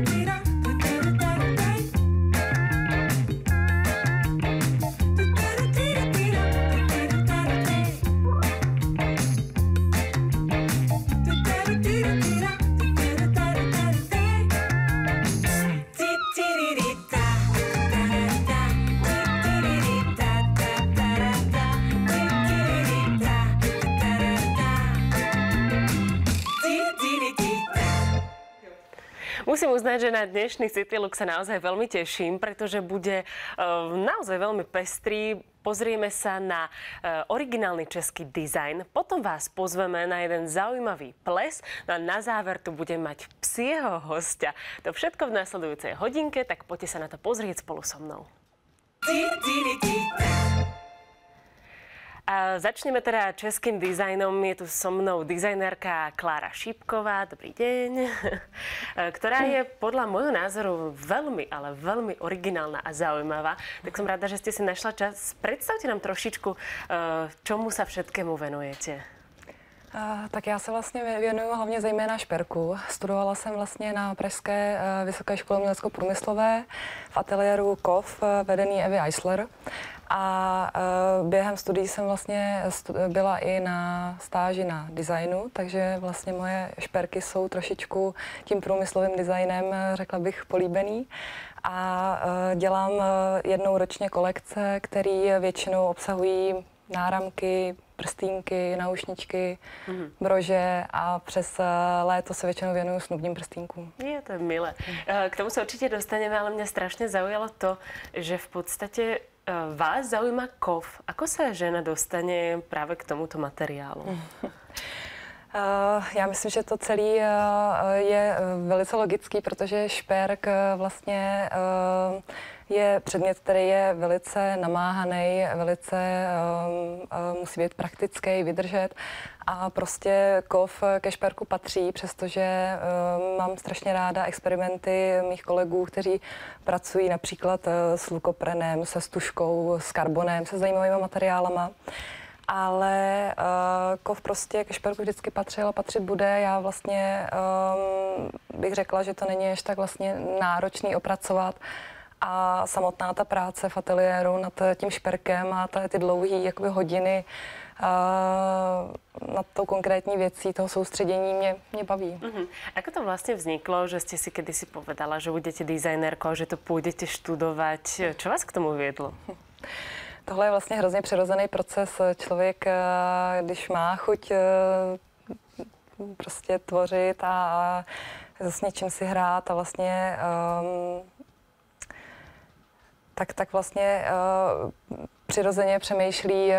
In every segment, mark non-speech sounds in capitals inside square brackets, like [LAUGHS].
Musím uznať, že na dnešný City Look sa naozaj veľmi teším, pretože bude uh, naozaj veľmi pestrý. Pozrieme sa na uh, originálny český dizajn, potom vás pozveme na jeden zaujímavý ples no a na záver tu budem mať psieho hostia. To všetko v následujúcej hodinke, tak poďte sa na to pozrieť spolu so mnou. A začneme teda českým dizajnom. Je tu so mnou dizajnerka Klára Šípková. Dobrý deň. [LAUGHS] Ktorá je podľa môjho názoru veľmi, ale veľmi originálna a zaujímavá. Tak som rada, že ste si našla čas. Predstavte nám trošičku, eh, čomu sa všetkému venujete. Tak já se vlastně věnuju hlavně zejména šperku. Studovala jsem vlastně na Pražské uh, vysoké škole umělecko-průmyslové v ateliéru KOV vedený Evy Eisler. A uh, během studií jsem vlastně byla i na stáži na designu, takže vlastně moje šperky jsou trošičku tím průmyslovým designem, řekla bych, políbený. A uh, dělám jednou ročně kolekce, které většinou obsahují náramky, prstínky, naušničky, mm-hmm. brože a přes léto se většinou věnuju snubním prstýnkům. Je to milé. K tomu se určitě dostaneme, ale mě strašně zaujalo to, že v podstatě vás zaujíma kov. Ako se žena dostane právě k tomuto materiálu? Uh, [LAUGHS] já myslím, že to celé uh, je velice logický, protože šperk vlastně je předmět, který je velice namáhaný, velice um, musí být praktický, vydržet. A prostě kov ke šperku patří, přestože um, mám strašně ráda experimenty mých kolegů, kteří pracují například s lukoprenem, se stužkou, s karbonem, se zajímavými materiálama. Ale uh, kov prostě ke šperku vždycky patřil a patřit bude. Já vlastně um, bych řekla, že to není ještě tak vlastně náročný opracovat a samotná ta práce v ateliéru nad tím šperkem a ty dlouhé jakoby hodiny uh, nad tou konkrétní věcí toho soustředění mě, mě baví. Uh-huh. Ako to vlastně vzniklo, že jste si kedysi povedala, že budete designérkou, že to půjdete študovat? Co vás k tomu vědlo? Tohle je vlastně hrozně přirozený proces. Člověk, když má chuť prostě tvořit a s něčím si hrát a vlastně um, tak, tak vlastně uh, přirozeně přemýšlí, uh,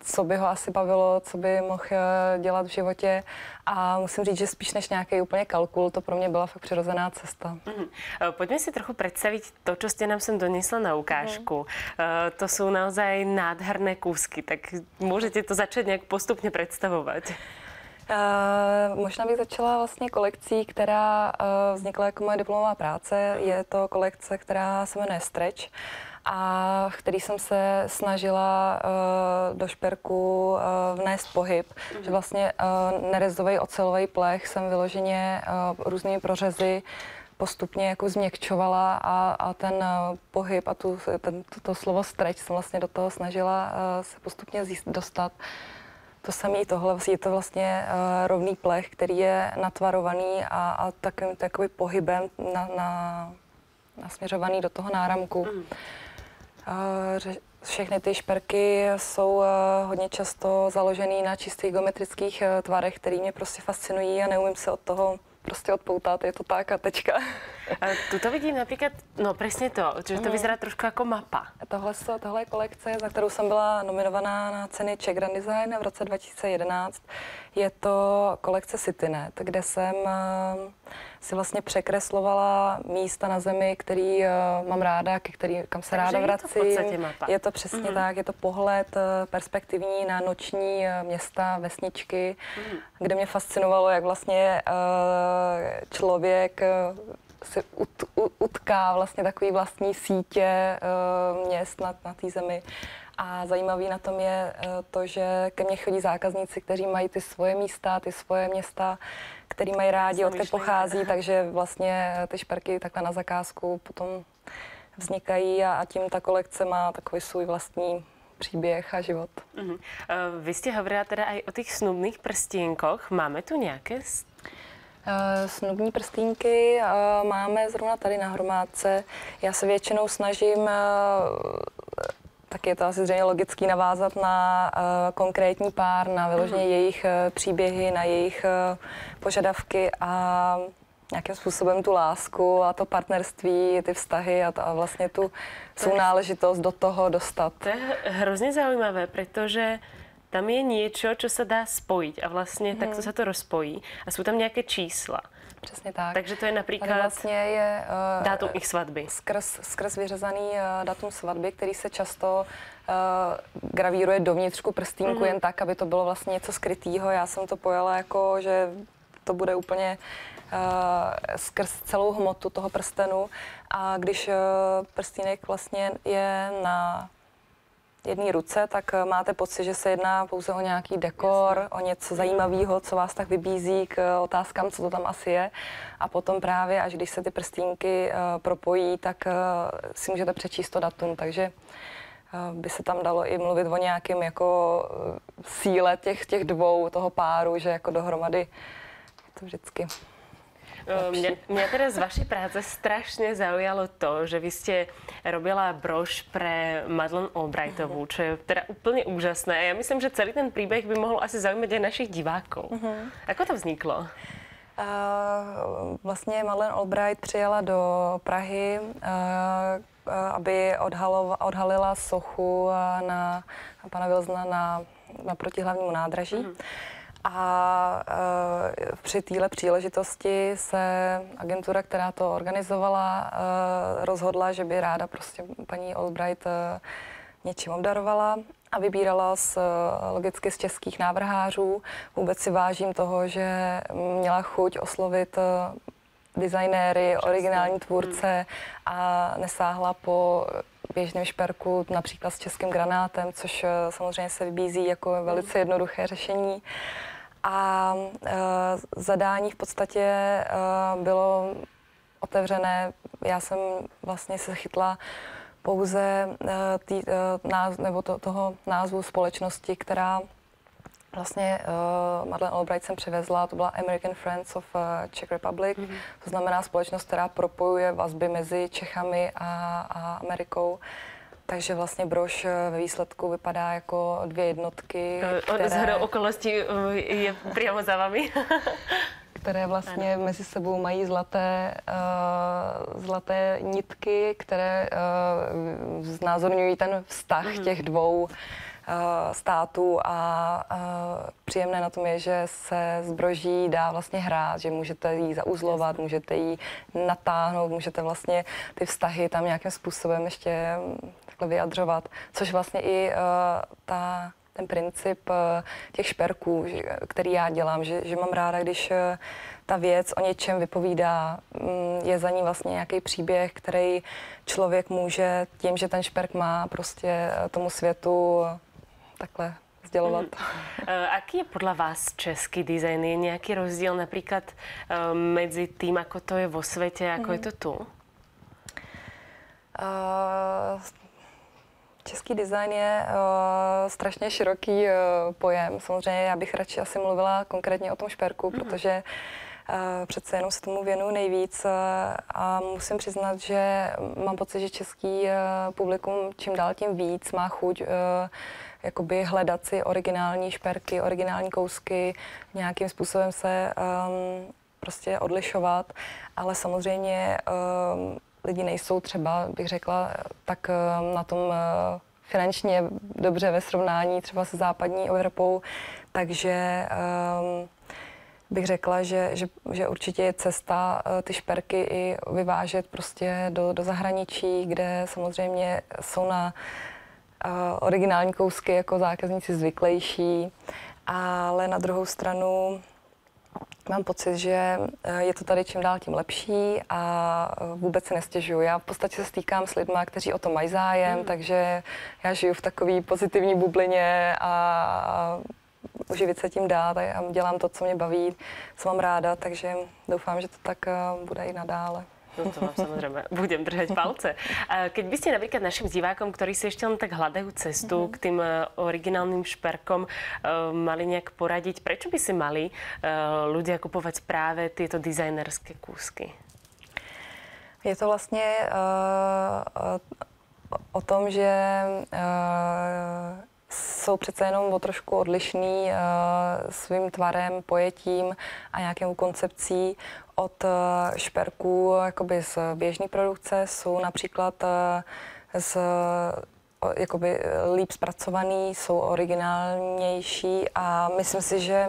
co by ho asi bavilo, co by mohl uh, dělat v životě. A musím říct, že spíš než nějaký úplně kalkul, to pro mě byla fakt přirozená cesta. Mm-hmm. Pojďme si trochu představit to, co jste nám sem donesla na ukážku. Mm. Uh, to jsou naozaj nádherné kúsky, tak můžete to začít nějak postupně představovat. Uh, možná bych začala vlastně kolekcí, která uh, vznikla jako moje diplomová práce. Je to kolekce, která se jmenuje Stretch a který jsem se snažila uh, do šperku uh, vnést pohyb, mm-hmm. že vlastně uh, nerezový ocelový plech jsem vyloženě uh, různými prořezy postupně jako změkčovala a, a ten uh, pohyb a tu, ten, to, to slovo stretch jsem vlastně do toho snažila uh, se postupně zjist, dostat. To samé tohle, je to vlastně uh, rovný plech, který je natvarovaný a, a takovým takovým pohybem na, na, nasměřovaný do toho náramku. Mm. Uh, všechny ty šperky jsou uh, hodně často založený na čistých geometrických uh, tvarech, které mě prostě fascinují a neumím se od toho prostě odpoutat, je to tak a tečka. [LAUGHS] A tu to vidím například, no přesně to, že to vyzerá trošku jako mapa. Tohle, tohle je kolekce, za kterou jsem byla nominovaná na ceny Czech Grand Design v roce 2011. Je to kolekce CityNet, kde jsem uh, si vlastně překreslovala místa na zemi, který uh, mám ráda, ke který, kam se Takže ráda vracím. Je to, mapa. je to přesně mm-hmm. tak, je to pohled uh, perspektivní na noční města, vesničky, mm-hmm. kde mě fascinovalo, jak vlastně člověk si ut, ut, utká vlastně takový vlastní sítě uh, měst na, na té zemi A zajímavý na tom je to, že ke mně chodí zákazníci, kteří mají ty svoje místa, ty svoje města, který mají rádi, odkud pochází, takže vlastně ty šperky takhle na zakázku potom vznikají a, a tím ta kolekce má takový svůj vlastní příběh a život. Uh-huh. Vy jste hovorila teda i o těch snubných prstínkoch. Máme tu nějaké? Uh, snubní prstínky uh, máme zrovna tady na hromádce. Já se většinou snažím uh, tak je to asi zřejmě logický navázat na uh, konkrétní pár, na vyloženě uh-huh. jejich uh, příběhy, na jejich uh, požadavky a nějakým způsobem tu lásku a to partnerství, ty vztahy a, to, a vlastně tu sounáležitost do toho dostat. To je hrozně zajímavé, protože tam je něco, co se dá spojit a vlastně hmm. takto se to rozpojí a jsou tam nějaké čísla. Přesně tak. Takže to je například Tady vlastně je uh, dátum ich svatby. Skrz, skrz vyřezaný uh, datum svatby, který se často uh, gravíruje dovnitřku prstínku mm-hmm. jen tak, aby to bylo vlastně něco skrytého. Já jsem to pojala jako, že to bude úplně uh, skrz celou hmotu toho prstenu. A když uh, prstínek vlastně je na jedné ruce, tak uh, máte pocit, že se jedná pouze o nějaký dekor, Jasně. o něco zajímavého, co vás tak vybízí k otázkám, co to tam asi je. A potom právě, až když se ty prstínky uh, propojí, tak si můžete přečíst to datum. Takže by se tam dalo i mluvit o nějakém jako síle těch, těch dvou, toho páru, že jako dohromady to vždycky Mňa, mňa teda z vašej práce strašne zaujalo to, že vy ste robila brož pre Madeleine Albrightovú, čo je teda úplne úžasné. Ja myslím, že celý ten príbeh by mohol asi zaujímať aj našich divákov. Uh-huh. Ako to vzniklo? Uh, vlastně Madeleine Albright přijela do Prahy, uh, aby odhalo, odhalila sochu na, na pana Vilzna na, na protihlavnímu nádraží. Uh-huh. A uh, při téhle příležitosti se agentura, která to organizovala, uh, rozhodla, že by ráda prostě paní Albright uh, něčím obdarovala a vybírala z, logicky z českých návrhářů. Vůbec si vážím toho, že měla chuť oslovit designéry, originální tvůrce a nesáhla po běžném šperku, například s českým granátem, což samozřejmě se vybízí jako velice jednoduché řešení. A uh, zadání v podstatě uh, bylo otevřené. Já jsem vlastně se chytla pouze uh, tý, uh, náz, nebo to, toho názvu společnosti, která vlastně uh, Madeleine Albright jsem přivezla, to byla American Friends of uh, Czech Republic, mm-hmm. to znamená společnost, která propojuje vazby mezi Čechami a, a Amerikou. Uh, takže vlastně brož eh, ve výsledku vypadá jako dvě jednotky. Které... Zhodou okolností eh, je přímo za vami. [LAUGHS] které vlastně ano. mezi sebou mají zlaté, uh, zlaté nitky, které uh, znázorňují ten vztah mm. těch dvou uh, států a uh, příjemné na tom je, že se zbroží dá vlastně hrát, že můžete ji zauzlovat, můžete ji natáhnout, můžete vlastně ty vztahy tam nějakým způsobem ještě takhle vyjadřovat, což vlastně i uh, ta, ten princip uh, těch šperků, že, který já dělám, že, že mám ráda, když uh, ta věc o něčem vypovídá, um, je za ní vlastně nějaký příběh, který člověk může tím, že ten šperk má prostě tomu světu takhle sdělovat. Mm. Aký je podle vás český design? Je nějaký rozdíl například uh, mezi tím, ako to je vo světě, jako mm. je to tu? Uh, Český design je uh, strašně široký uh, pojem. Samozřejmě já bych radši asi mluvila konkrétně o tom šperku, mm. protože uh, přece jenom se tomu věnuju nejvíc uh, a musím přiznat, že mám pocit, že český uh, publikum čím dál tím víc má chuť uh, jakoby hledat si originální šperky, originální kousky, nějakým způsobem se um, prostě odlišovat, ale samozřejmě um, lidi nejsou třeba, bych řekla, tak eh, na tom eh, finančně dobře ve srovnání třeba se západní Evropou, takže um, bych řekla, že, že, že určitě je cesta uh, ty šperky i vyvážet prostě do, do zahraničí, kde samozřejmě jsou na originální kousky jako zákazníci zvyklejší, ale na druhou stranu Mám pocit, že eh, je to tady čím dál tím lepší a eh, vůbec se nestěžuju. Já v podstatě se stýkám s lidmi, kteří o to mají zájem, mm. takže já žiju v takové pozitivní bublině a uživit se tím dát a dělám to, co mě baví, co mám ráda, takže doufám, že to tak eh, bude i nadále. No to vám samozrejme [LAUGHS] budem držať palce. Keď by ste napríklad našim divákom, ktorí si ešte len tak hľadajú cestu mm-hmm. k tým e, originálnym šperkom, e, mali nejak poradiť, prečo by si mali e, ľudia kupovať práve tieto dizajnerské kúsky? Je to vlastně uh, o tom, že uh, jsou přece jenom o trošku odlišný uh, svým tvarem, pojetím a nějakou koncepcí od uh, šperků jakoby z běžné produkce. Jsou například uh, z jakoby líp zpracovaný, jsou originálnější a myslím si, že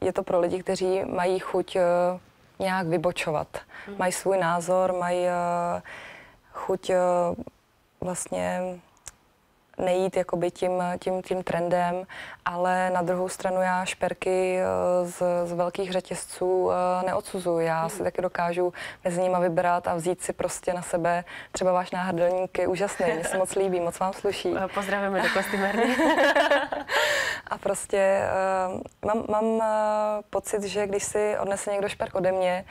je to pro lidi, kteří mají chuť nějak vybočovat. Mm. Mají svůj názor, mají chuť vlastně nejít jakoby tím, tím, tím trendem, ale na druhou stranu já šperky eh, z, z velkých řetězců eh, neodsuzuji. Já si taky dokážu mezi nimi vybrat a vzít si prostě na sebe. Třeba váš náhrdelník je úžasný, mně se moc líbí, moc vám sluší. [LAUGHS] Eh, pozdravujeme do kostymérny. [LAUGHS] a prostě uh, mám, mám pocit, že když si odnese někdo šperk ode mě,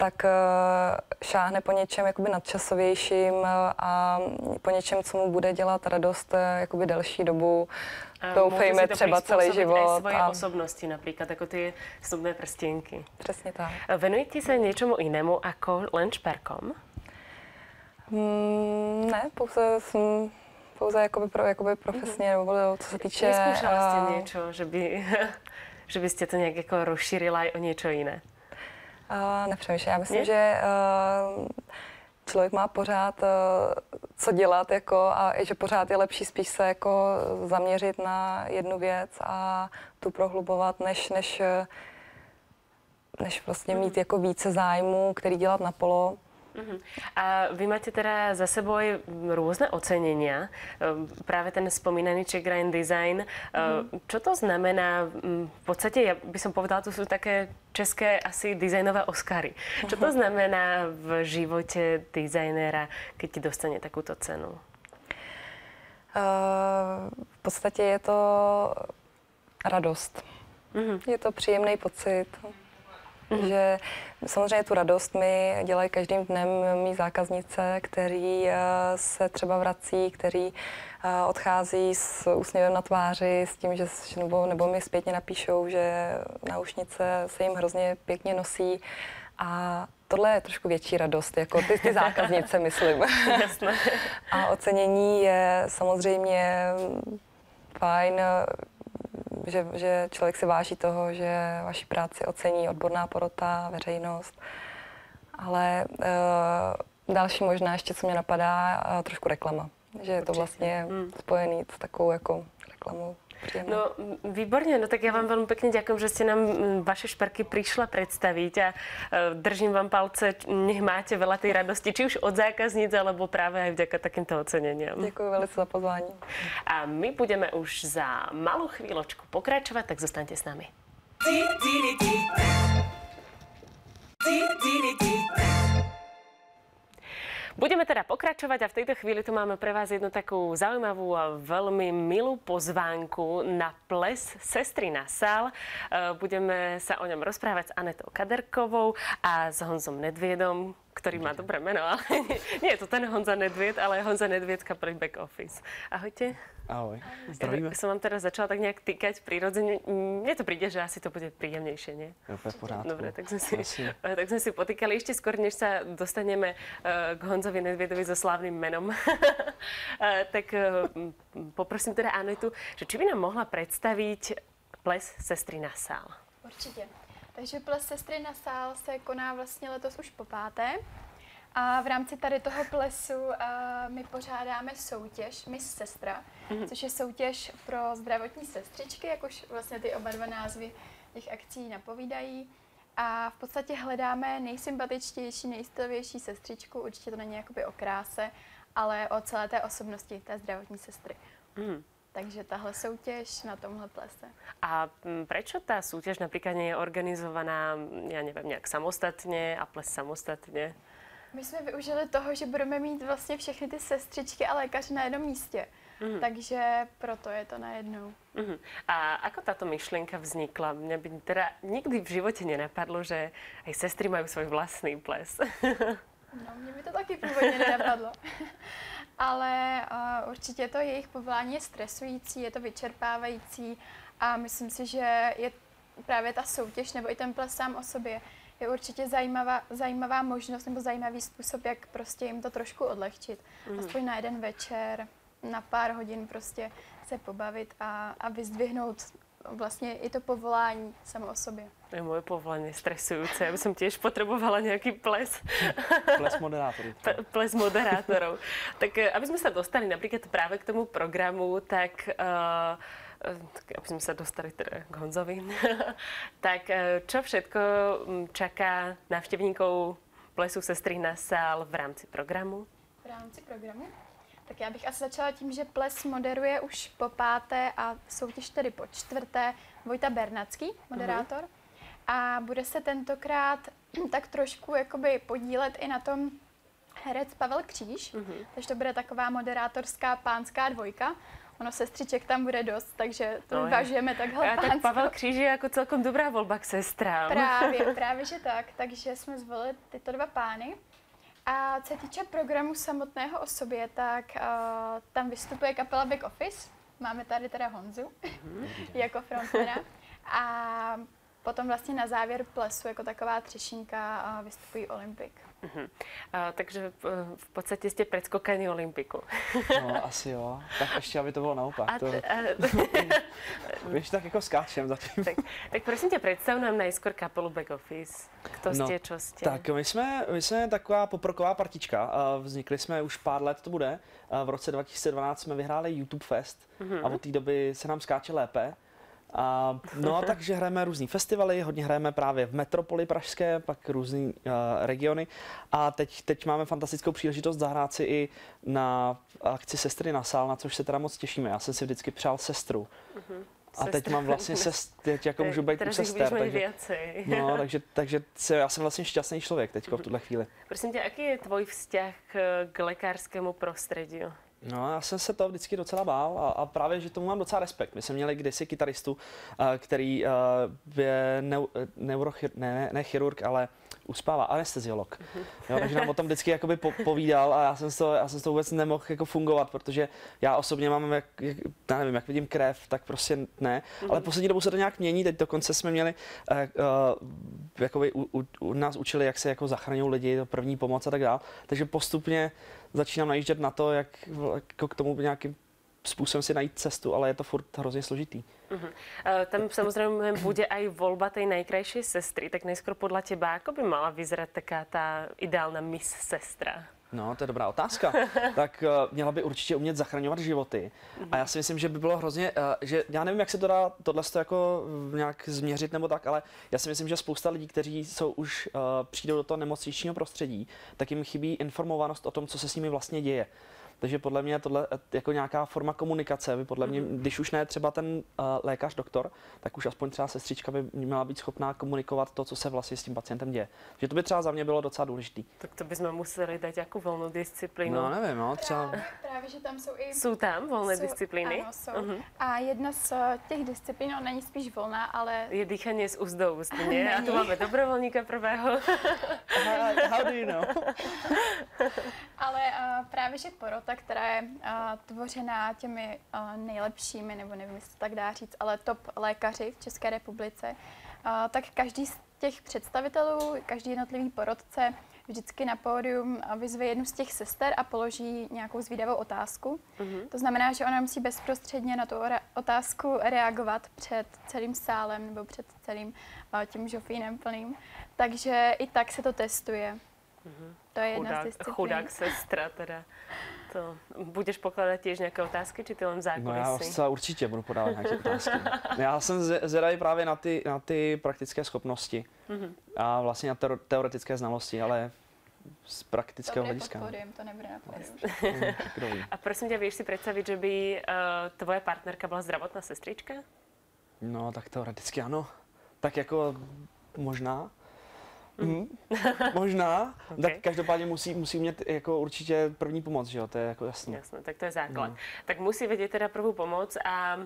tak eh, šáhne po něčem jakoby nadčasovějším eh, a po něčem, co mu bude dělat radost eh, jakoby delší dobu. Doufejme třeba celý život. svoje a... osobnosti například, jako ty snubné prstěnky. Přesně tak. Venujete se něčemu jinému jako len šperkom? Mm, ne, pouze jsem pouze jakoby, pro, jakoby profesně, mm-hmm. nebo co se týče... Neskúšala jste něco, že, by, [LAUGHS] že byste to nějak jako rozšířila i o něco jiné? Uh, nepřemýšlím. Já myslím, Je? že uh, člověk má pořád uh, co dělat jako, a že pořád je lepší spíš se jako zaměřit na jednu věc a tu prohlubovat, než, než, než vlastně mít jako více zájmů, který dělat na polo. Uh-huh. A vy máte teda za sebou aj rôzne ocenenia. Ehm, práve ten spomínaný Czech Grand Design. Uh-huh. Čo to znamená? V podstate, ja by som povedala, to sú také české asi dizajnové Oscary. Čo to [LAUGHS] znamená v živote dizajnéra, keď ti dostane takúto cenu? Uh, v podstatě je to radost. Uh-huh. Je to příjemný pocit mm-hmm. že samozřejmě tu radost mi dělají každým dnem mý zákaznice, který eh, se třeba vrací, který eh, odchází s úsměvem na tváři, s tím, že nebo, nebo mi zpětně napíšou, že náušnice se jim hrozně pěkně nosí a tohle je trošku větší radost, jako ty, ty zákaznice, [LAUGHS] myslím. Jasné. A ocenění je samozřejmě fajn že, že člověk si váží toho, že vaši práci ocení odborná porota, veřejnost. Ale uh, další možná ještě, co mě napadá, uh, trošku reklama. Že je to vlastně hmm. spojený s takovou jako reklamou. Príjemné. No, výborne, no tak ja vám veľmi pekne ďakujem, že ste nám vaše šperky prišla predstaviť a uh, držím vám palce, nech máte veľa tej radosti, či už od zákazníc, alebo práve aj vďaka takýmto oceneniam. Ďakujem veľmi za pozvání. A my budeme už za malú chvíľočku pokračovať, tak zostaňte s nami. Budeme teda pokračovať a v tejto chvíli tu máme pre vás jednu takú zaujímavú a veľmi milú pozvánku na ples Sestry na sál. E, budeme sa o ňom rozprávať s Anetou Kaderkovou a s Honzom Nedviedom, ktorý má dobré meno, ale [LAUGHS] nie, nie je to ten Honza Nedvied, ale Honza Nedviedka pre back office. Ahojte. Ahoj, zdravíme. Som vám teraz začala tak nejak týkať prirodzene. Mne to príde, že asi to bude príjemnejšie, nie? Je v pořádku. Dobre, tak sme, si, [LAUGHS] tak sme si potýkali. Ešte skôr, než sa dostaneme uh, k Honzovi Nedviedovi so slávnym menom, uh, [LAUGHS] tak uh, poprosím teda Anetu, že či by nám mohla predstaviť ples Sestry na sál. Určitě. Takže ples Sestry na sál se koná vlastně letos už po páté. A v rámci tady toho plesu uh, my pořádáme soutěž Miss Sestra, mm-hmm. což je soutěž pro zdravotní sestřičky, jak už vlastně ty oba dva názvy těch akcí napovídají. A v podstatě hledáme nejsympatičtější, nejstylovější sestřičku, určitě to není jakoby o kráse, ale o celé té osobnosti té zdravotní sestry. Mm. Takže tahle soutěž na tomhle plese. A mm, proč ta soutěž například je organizovaná, já nevím, nějak samostatně a ples samostatně? My jsme využili toho, že budeme mít vlastně všechny ty sestřičky a lékaře na jednom místě. Mm. Takže proto je to najednou. Mm. A ako táto myšlienka vznikla? Mňa by teda nikdy v živote nenapadlo, že aj sestry majú svoj vlastný ples. [LAUGHS] no, mě by to taky původně nenapadlo. [LAUGHS] Ale uh, určitě to jejich povolání je stresující, je to vyčerpávající a myslím si, že je právě ta soutěž nebo i ten ples sám o sobě je určitě zajímavá, zajímavá možnost nebo zajímavý způsob, jak prostě jim to trošku odlehčit. Mm. Aspoň na jeden večer, na pár hodin prostě se pobavit a, a vyzdvihnout vlastně i to povolání samo o sobě. To je moje povolání stresující. Já bych těž potřebovala nějaký ples. ples moderátorů. ples moderátorů. tak eh, aby jsme se dostali například právě k tomu programu, tak uh, aby sme sa dostali teda k Honzovi, [LAUGHS] tak čo všetko mm, čaká návštěvníků plesu sestry na sál v rámci programu? V rámci programu? Tak já bych asi začala tím, že ples moderuje už po páté a soutěž tedy po čtvrté Vojta Bernacký, moderátor. Uh-huh. A bude se tentokrát [CLEARS THROAT] tak trošku jakoby podílet i na tom herec Pavel Kříž, uh-huh. takže to bude taková moderátorská pánská dvojka. Ono sestřiček tam bude dost, takže to no, vyvažujeme takhle A tak Pavel Kříž je jako celkom dobrá volba k sestrám. Právě, [LAUGHS] právě, že tak. Takže jsme zvolili tyto dva pány. A co se týče programu samotného o sobě, tak uh, tam vystupuje kapela Back Office. Máme tady teda Honzu mm-hmm. jako frontmana. A potom vlastně na závěr plesu jako taková třešinka uh, vystupují Olympik. Uh-huh. Uh, takže v, v podstatě jste předskokaní Olympiku. no, asi jo. Tak ještě, aby to bylo naopak. A, to... a... [LAUGHS] Víš, tak jako skáčem zatím. tak, tak prosím tě, představ nám najskôr kapelu Back Office. Kto no, jste, čo jste? Tak my jsme, my jsme taková poproková partička. Vznikli jsme už pár let, to bude. V roce 2012 jsme vyhráli YouTube Fest uh-huh. a od té doby se nám skáče lépe. A, no, [LAUGHS] takže hrajeme různý festivaly, hodně hrajeme právě v metropoli pražské, pak různý uh, regiony. A teď, teď máme fantastickou příležitost zahrát si i na akci Sestry na sál, na což se teda moc těšíme. Já jsem si vždycky přál sestru. Uh-huh. A teď mám vlastně se, teď jako můžu být u sester. Takže, věci. no, [LAUGHS] takže, takže se, já jsem vlastně šťastný člověk teď v tuhle chvíli. Prosím tě, jaký je tvůj vzťah k lékařskému prostředí? No, já jsem se to vždycky docela bál a, a právě, že tomu mám docela respekt. My jsme měli kdysi kytaristu, uh, který uh, je neu, neurochir, ne, ne, ne chirurg, ale uspává, anesteziolog. Jo, takže nám o tom vždycky jakoby po, povídal a já jsem, to, já jsem to vůbec nemohl jako fungovat, protože já osobně mám, jak, jak, já nevím, jak vidím krev, tak prostě ne. Ale mhm. poslední dobu se to nějak mění, teď dokonce jsme měli, uh, jakoby u, u, u, nás učili, jak se jako zachraňují lidi, to první pomoc a tak dále. Takže postupně začínám najíždět na to, jak jako k tomu nějakým způsobem si najít cestu, ale je to furt hrozně složitý. Uh-huh. Tam samozřejmě bude i volba té nejkrajší sestry, tak nejskoro podle těba, jako by mala vyzerať taká ta ideální mis sestra? No, to je dobrá otázka. [LAUGHS] tak uh, měla by určitě umět zachraňovat životy. A já si myslím, že by bylo hrozně, uh, že já nevím, jak se to dá tohle jako nějak změřit nebo tak, ale já si myslím, že spousta lidí, kteří jsou už uh, přijdou do toho nemocničního prostředí, tak jim chybí informovanost o tom, co se s nimi vlastně děje. Takže podle mě tohle eh, jako nějaká forma komunikace, by podle mě, mhm. když už ne třeba ten uh, lékař, doktor, tak už aspoň třeba sestřička by měla být schopná komunikovat to, co se vlastně s tím pacientem děje. Že to by třeba za mě bylo docela důležité. Tak to bychom museli dát jako volnou disciplínu. No nevím, no, třeba... Právě, právě, že tam jsou i... Jsou tam volné jsou, disciplíny? Ano, jsou. Uh-huh. A jedna z eh, těch disciplín, ona není spíš volná, ale... Je dýchání z úst do úst, ne? A tu máme dobrovolníka prvého. How do you know? ale uh, právě, že porota, která je uh, tvořená těmi uh, nejlepšími, nebo nevím, jestli to tak dá říct, ale top lékaři v České republice, uh, tak každý z těch představitelů, každý jednotlivý porodce vždycky na pódium vyzve jednu z těch sester a položí nějakou zvídavou otázku. Mm-hmm. To znamená, že ona musí bezprostředně na tu otázku reagovat před celým sálem nebo před celým uh, tím žofínem plným. Takže i tak se to testuje. Mm-hmm. To je jedna chudák, z disciplín. Chudák sestra teda. To. Budeš pokládat těž nějaké otázky, či ty jen zákulisí? No já zcela určitě budu podávat nějaké otázky. Já jsem zvědavý právě na ty, na ty praktické schopnosti mm-hmm. a vlastně na teoretické znalosti, ale z praktického to hlediska. podporím, to nebude na ví. A prosím ťa, vieš si predstaviť, že by uh, tvoja partnerka bola zdravotná sestrička? No, tak teoreticky ano. Tak jako možná. Mm. [LAUGHS] možná. Ok. Tak každopádně musí, musí mít jako určitě první pomoc, že jo, to je jako jasné. Jasné, tak to je základ. No. Tak musí vedieť teda prvú pomoc a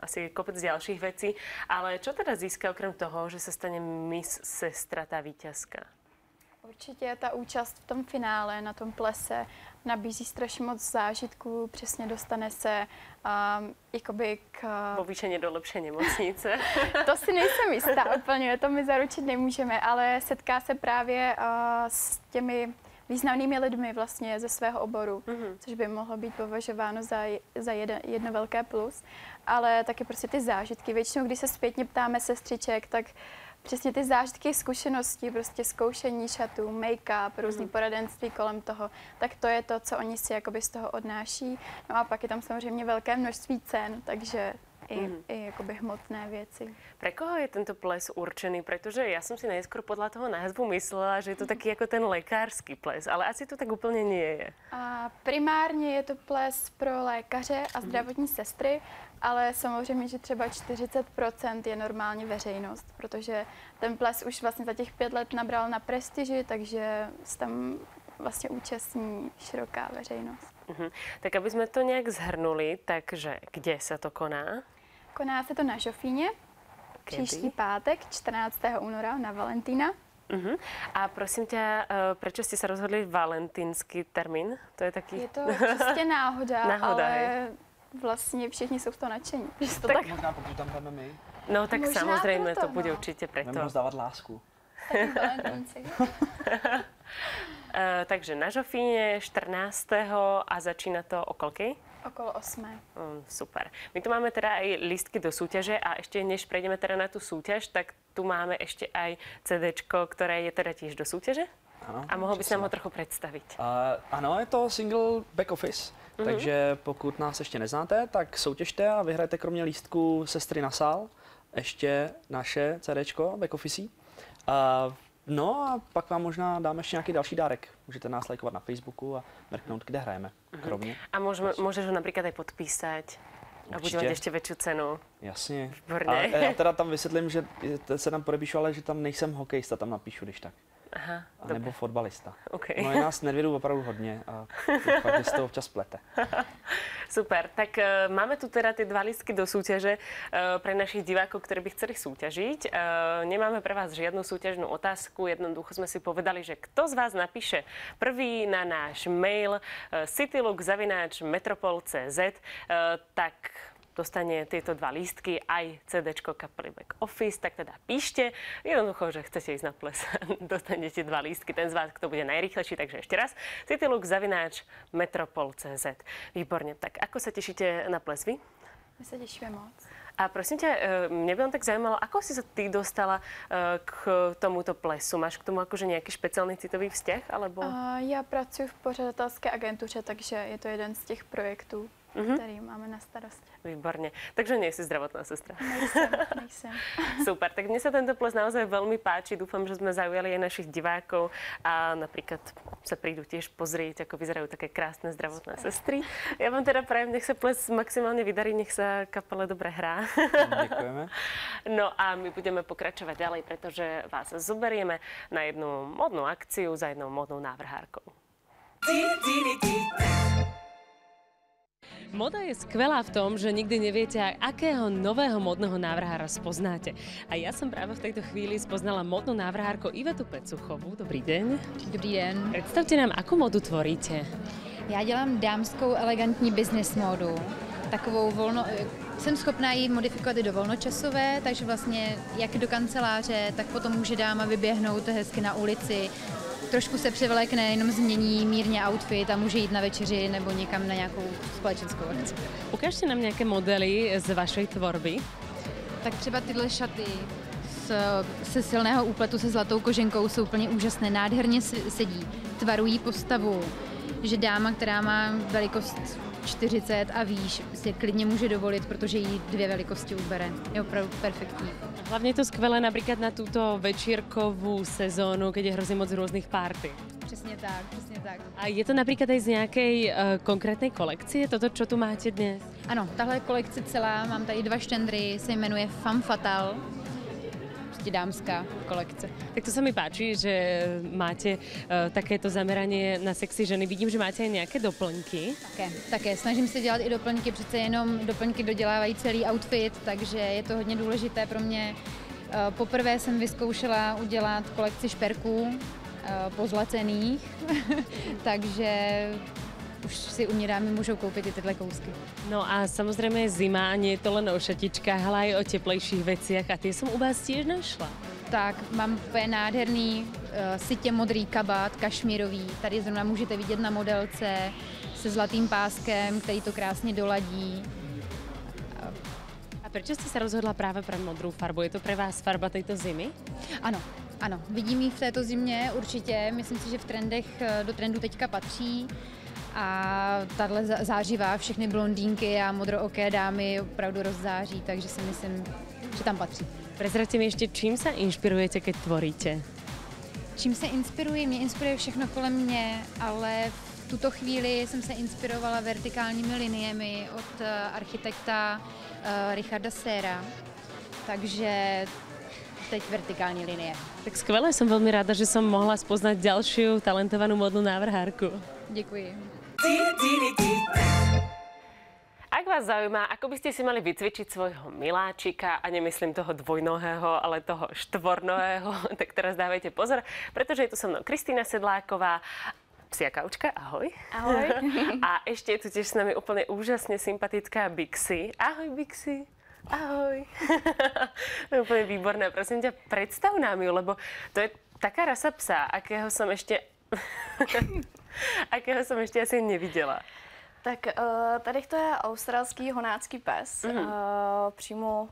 asi kopec ďalších vecí. Ale čo teda získa okrem toho, že sa stane Miss Sestra tá víťazka? Určitě ta účast v tom finále, na tom plese, nabízí strašně moc zážitků, přesně dostane se um, jakoby k... Vo výšenie do lepšej nemocnice. [LAUGHS] To si nejsem jistá úplně, to my zaručit nemůžeme, ale setká se právě uh, s těmi významnými lidmi vlastně ze svého oboru, Mhm. což by mohlo být považováno za, za jedno, jedno velké plus. Ale taky prostě ty zážitky. Většinou, když se zpětně ptáme sestřiček, tak přesně ty zážitky, zkušenosti, prostě zkoušení šatů, make-up, různý Mhm. poradenství kolem toho, tak to je to, co oni si jakoby z toho odnáší. No a pak je tam samozřejmě velké množství cen, takže i, Mhm. i jakoby hmotné věci. Pre koho je tento ples určený? Pretože ja som si najskôr podľa toho názvu myslela, že je to taký ako ten lekársky ples, ale asi to tak úplne nie je. A primárně je to ples pro lékaře a zdravotní sestry, ale samozřejmě, že třeba 40% je normálně veřejnost, protože ten ples už vlastně za těch pět let nabral na prestiži, takže se tam vlastně účastní široká veřejnost. Mhm. Tak aby sme to nejak zhrnuli, takže kde sa to koná? Koná se to na Žofíně příští pátek 14. února na Valentína. Uh-huh. A prosím ťa, eh, prečo ste sa rozhodli valentínsky termín? To je taký... Je to [LAUGHS] čistě náhoda, Náhoda, ale vlastně všichni jsou z toho nadšení. že to tak, Možná pokud tam budeme my, No tak Možná samozrejme, proto, to bude no. budeme preto. rozdávat lásku. Uh, [LAUGHS] takže na Žofíne 14. a začína to o koľkej? Okolo 8. Mm, super. My tu máme teda aj listky do súťaže a ešte než prejdeme teda na tú súťaž, tak tu máme ešte aj CDčko, ktoré je teda tiež do súťaže. Ano, A mohol by si přesně. nám ho trochu představit. Uh, ano, je to single back office, mm-hmm. takže pokud nás ještě neznáte, tak soutěžte a vyhrajete kromě lístku Sestry na sál ještě naše CDčko back office. Uh, no a pak vám možná dáme ještě nějaký další dárek. Můžete nás lajkovat na Facebooku a mrknout, kde hrajeme. Kromě. A môžeme, môžeš ho napríklad aj podpísať. A bude Určite. mať ešte väčšiu cenu. Jasně. Výborně. A já teda tam vysvětlím, že se tam podepíšu, ale že tam nejsem hokejista, tam napíšu, když tak. Aha, A nebo fotbalista. OK. No je nás nedvědů opravdu hodně a fakt, že se to občas plete. [LAUGHS] Super, tak uh, máme tu teda tie dva listky do súťaže uh, pre našich divákov, ktorí by chceli súťažiť. Uh, nemáme pre vás žiadnu súťažnú otázku, jednoducho sme si povedali, že kto z vás napíše prvý na náš mail uh, citylook.metropol.cz, uh, tak dostane tieto dva lístky, aj CDčko kapely Back Office, tak teda píšte. Jednoducho, že chcete ísť na ples, [LAUGHS] dostanete dva lístky. Ten z vás, kto bude najrýchlejší, takže ešte raz. Citylook zavináč metropol.cz. Výborne. Tak ako sa tešíte na ples vy? My se těšíme moc. A prosím ťa, e, mne by tak zaujímalo, ako si sa ty dostala e, k tomuto plesu? Máš k tomu akože nejaký špeciálny citový vzťah? Alebo... A já pracuji v pořadatelské agentuře, takže je to jeden z těch projektů, Mhm. který máme na starosti. Výborne. Takže nie si zdravotná sestra. Nejsem, [LAUGHS] nejsem. Super, tak mne sa tento ples naozaj veľmi páči. Dúfam, že sme zaujali aj našich divákov a napríklad sa prídu tiež pozrieť, ako vyzerajú také krásne zdravotné sestry. Ja vám teda prajem, nech sa ples maximálne vydarí, nech sa kapele dobre hrá. [LAUGHS] Děkujeme. No a my budeme pokračovať ďalej, pretože vás zoberieme na jednu modnú akciu za jednou modnou návrhárkou. Moda je skvelá v tom, že nikdy neviete, akého nového modného návrhára spoznáte. A ja som práve v tejto chvíli spoznala modnú návrhárku Ivetu Pecuchovú. Dobrý deň. Dobrý den. Predstavte nám, akú modu tvoríte. Já dělám dámskou elegantní business módu. Takovou volno... Jsem schopná ji modifikovat i do volnočasové, takže vlastně jak do kanceláře, tak potom může dáma vyběhnout hezky na ulici. Trošku se převlékne, jenom změní mírně outfit a může jít na večeři nebo někam na nějakou společenskou akci. Ukážte nám nejaké modely z vašej tvorby. Tak třeba tyhle šaty z, se silného úpletu se zlatou koženkou jsou úplně úžasné, nádherně sedí, tvarují postavu, že dáma, která má velikost 40 a výš, si klidně může dovolit, protože jí dvě velikosti ubere. Je opravdu perfektní. Hlavne je to skvelé napríklad na túto večírkovú sezónu, keď je hrozne moc rôznych párty. Přesně tak, přesně tak. A je to například i z nějaké uh, konkrétní kolekce, je toto, co tu máte dnes? Ano, tahle kolekce celá, mám tady dva štendry, se jmenuje Femme Fatal prostě dámská kolekce. Tak to se mi páči, že máte uh, takéto zameranie na sexy ženy. Vidím, že máte nějaké doplňky. Také, také. Snažím se dělat i doplňky, přece jenom doplňky dodělávají celý outfit, takže je to hodně důležité pro mě. Uh, poprvé jsem vyzkoušela udělat kolekci šperků uh, pozlacených, [LAUGHS] takže už si u mě dámy můžou koupit i tyhle kousky. No a samozřejmě zima, ani je to len o šatičkách, ale i o teplejších věcech a ty jsem u vás tiež našla. Tak, mám úplně nádherný uh, sitě modrý kabát, kašmírový. Tady zrovna můžete vidět na modelce se zlatým páskem, který to krásně doladí. A proč jste se rozhodla právě pro modrou farbu? Je to pro vás farba této zimy? Ano, ano, vidím ji v této zimě určitě. Myslím si, že v trendech eh, do trendu teďka patří a tahle zářivá všechny blondýnky a modrooké dámy opravdu rozzáří, takže si myslím, že tam patří. Prezraďte mi ještě, čím se inspirujete, když tvoríte? Čím se inspiruji? Mě inspiruje všechno kolem mě, ale v tuto chvíli jsem se inspirovala vertikálními liniemi od eh, architekta uh, Richarda Sera. Takže teď vertikální linie. Tak skvěle, jsem velmi ráda, že jsem mohla spoznat další talentovanou modnou návrhárku. Děkuji. Ak vás zaujíma, ako by ste si mali vycvičiť svojho miláčika, a nemyslím toho dvojnohého, ale toho štvornohého, [LAUGHS] tak teraz dávajte pozor, pretože je tu so mnou Kristýna Sedláková, psia kaučka, ahoj. Ahoj. [LAUGHS] A ešte je tu tiež s nami úplne úžasne sympatická Bixi. Ahoj Bixi. Ahoj. [LAUGHS] to je úplne výborné. Prosím ťa, predstav nám ju, lebo to je taká rasa psa, akého som ešte... [LAUGHS] akého jsem ještě asi neviděla. Tak uh, tady to je australský honácký pes, mm-hmm. přímo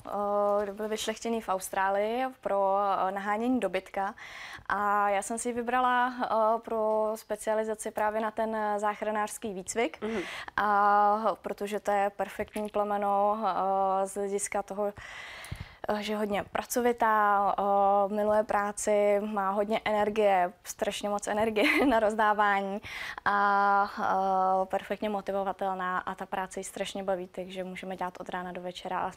uh, byl vyšlechtěný v Austrálii pro nahánění dobytka a já jsem si vybrala uh, pro specializaci právě na ten záchranářský výcvik, mm-hmm. a, protože to je perfektní plemeno z hlediska toho, Eh, že hodně pracovitá, eh, miluje práci, má hodně energie, strašně moc energie [LAUGHS] na rozdávání a eh, perfektně motivovatelná a ta práce ji strašně baví, takže můžeme dělat od rána do večera a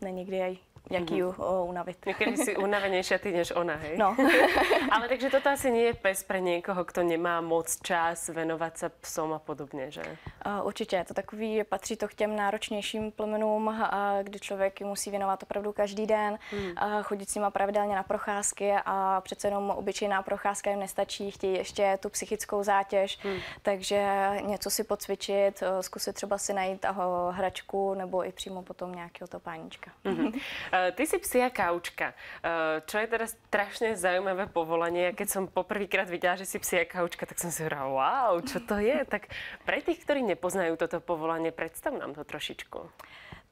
není kdy jaký mm-hmm. unavit. [LAUGHS] Někdy si unavenější ty než ona, hej? No. [LAUGHS] Ale takže toto asi nie je pes pro někoho, kdo nemá moc čas venovat se psom a podobně, že? Uh, určitě, to takový, patří to k těm náročnějším plemenům, uh, kdy člověk musí věnovat opravdu každý den, mm. uh, chodit s nima pravidelně na procházky a přece jenom obyčejná procházka jim nestačí, chtějí ještě tu psychickou zátěž, mm. takže něco si pocvičit, zkusit třeba si najít hračku nebo i přímo potom nějakého topáníčka. Mm-hmm. Eh, ty si psia kaučka, eh, čo je teda strašně zajímavé povolanie. Keď som poprvýkrát viděla, že si psia kaučka, tak jsem si hovorila, wow, čo to je? [LAUGHS] Tak pre tých, ktorí nepoznají toto povolanie, představ nám to trošičku.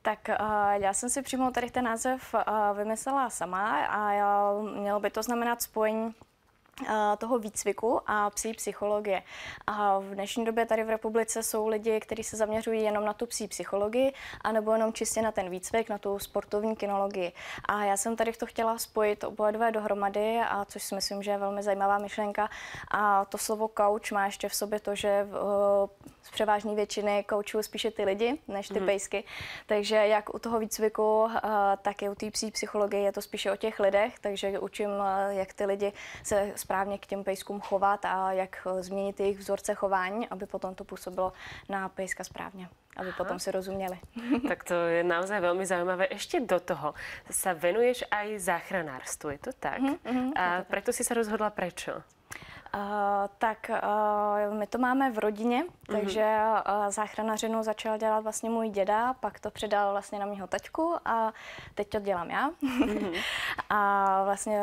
Tak uh, já jsem si přímo tady ten název uh, vymyslela sama a mělo by to znamenat spojení toho výcviku a psí psychologie. A v dnešní době tady v republice jsou lidi, kteří se zaměřují jenom na tu psí psychologii, anebo jenom čistě na ten výcvik, na tu sportovní kinologii. A já jsem tady to chtěla spojit oba dvě dohromady, a což si myslím, že je velmi zajímavá myšlenka. A to slovo coach má ještě v sobě to, že z převážné většiny koučují spíše ty lidi než ty mm. pejsky. Takže jak u toho výcviku, tak i u té psí psychologie je to spíše o těch lidech, takže učím, jak ty lidi se správně k těm pejskům chovat a jak eh, změnit jejich vzorce chování, aby potom to působilo na pejska správně aby Aha. potom si rozuměli. [LAUGHS] Tak to je naozaj velmi zajímavé. Ještě do toho se venuješ aj záchranárstvu, je to tak? Mm, mm, a proto si se rozhodla prečo? Uh, tak uh, my to máme v rodině, mm-hmm. takže uh, záchranařinu začal dělat vlastně můj děda, pak to předal vlastně na mého taťku a teď to dělám já. Mm-hmm. [LAUGHS] a vlastně